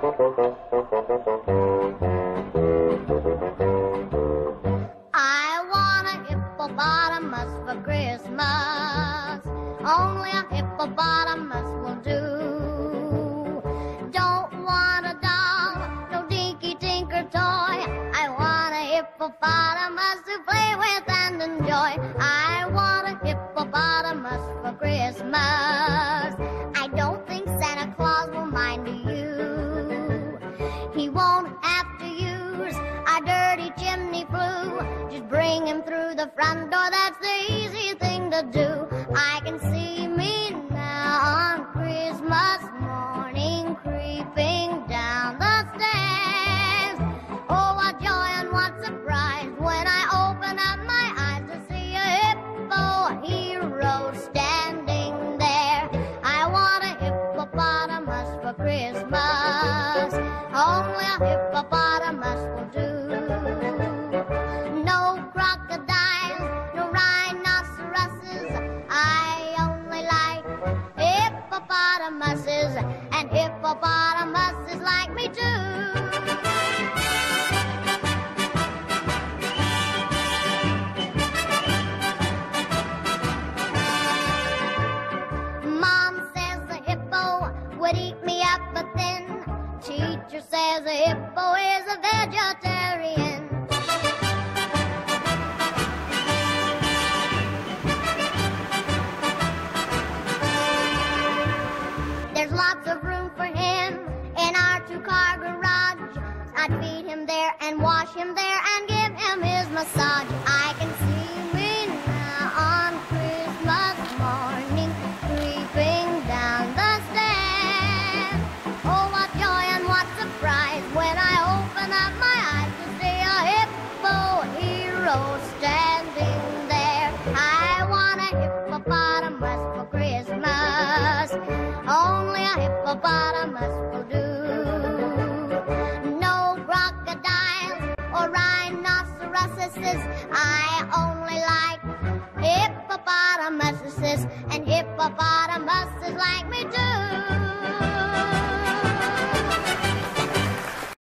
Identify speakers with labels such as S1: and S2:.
S1: I want a hippopotamus for Christmas. Only a hippopotamus will do. Don't want a doll, no dinky tinker toy. I want a hippopotamus to play with and enjoy. I want a hippopotamus for Christmas. He won't have to use a dirty chimney flue. Just bring him through the front door. That's the easy thing to do. I can see me now on Christmas morning creeping down the stairs. Oh, what joy and what surprise when I open up my eyes to see a hippo hero standing there. I want a hippopotamus for Christmas. Only oh, a hippopotamus will do. No crocodiles, no rhinoceroses. I only like hippopotamuses, and hippopotamuses like me too. Mom says the hippo would eat me up, but then teacher says a hippo is a vegetarian. There's lots of room for him in our two-car garage. I'd feed him there and wash him there and give him his massage. I standing there. I want a hippopotamus for Christmas. Only a hippopotamus will do. No crocodiles or rhinoceroses. I